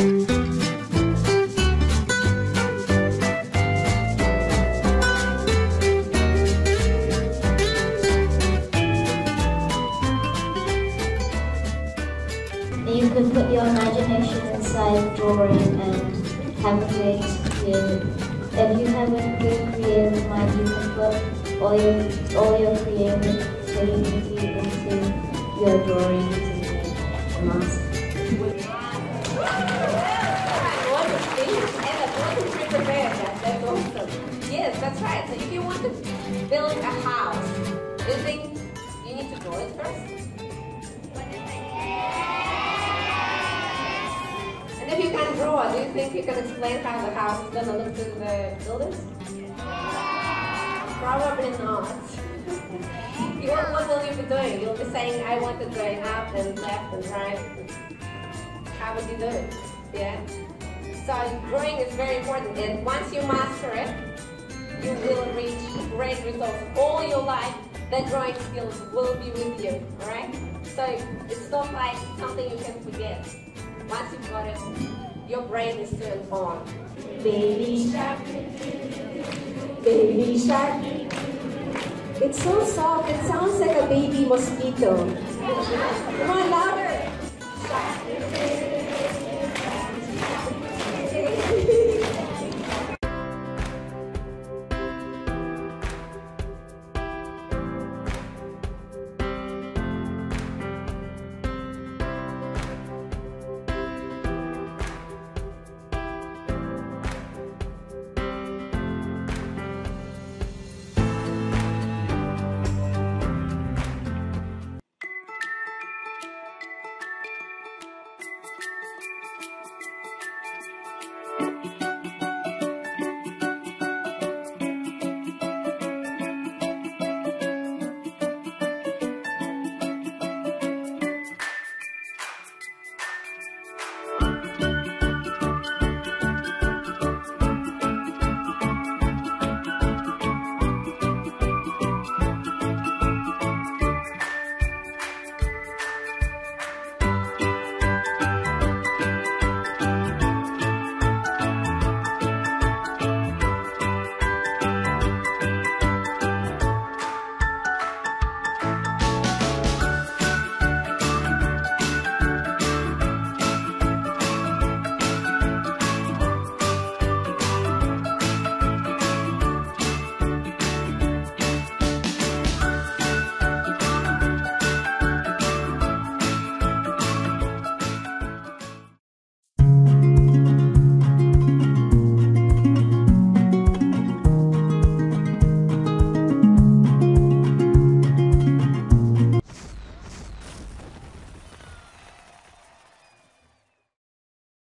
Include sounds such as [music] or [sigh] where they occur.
You can put your imagination inside drawing and have creative creative. If you have a good creative mind, you can put all your all your creativity into your drawings and mask. That's right. So if you want to build a house, you think you need to draw it first? And if you can draw, do you think you can explain how the house is going to look to the builders? Probably not. you, [laughs] what, what will you be doing? You'll be saying, I want to drain up and left and right. How would you do it? Yeah? So drawing is very important and once you master it, you will reach great results. All your life, that drawing skills will be with you, alright? So it's not like something you can forget. Once you've got it, your brain is turned on. Baby shark, baby shark. It's so soft, it sounds like a baby mosquito. Come on, louder. Shark.